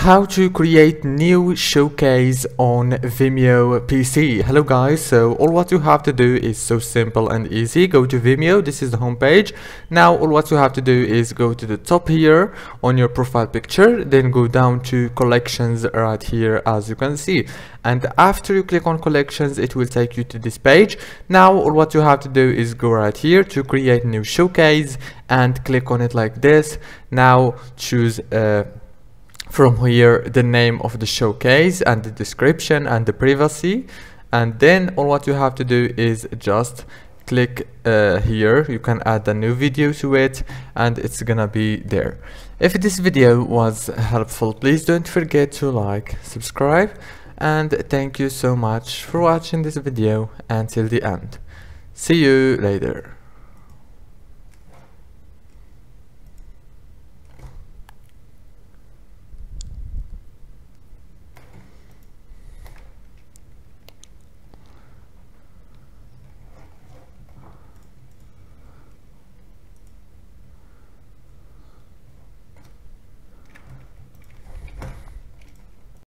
how to create new showcase on Vimeo PC. Hello guys, so all what you have to do is so simple and easy. Go to Vimeo, this is the home page. Now all what you have to do is go to the top here on your profile picture, then go down to collections right here as you can see. And after you click on collections, it will take you to this page. Now all what you have to do is go right here to create new showcase and click on it like this. Now choose uh, from here the name of the showcase and the description and the privacy. And then all what you have to do is just click uh, here. You can add a new video to it and it's gonna be there. If this video was helpful please don't forget to like subscribe and thank you so much for watching this video. Until the end. See you later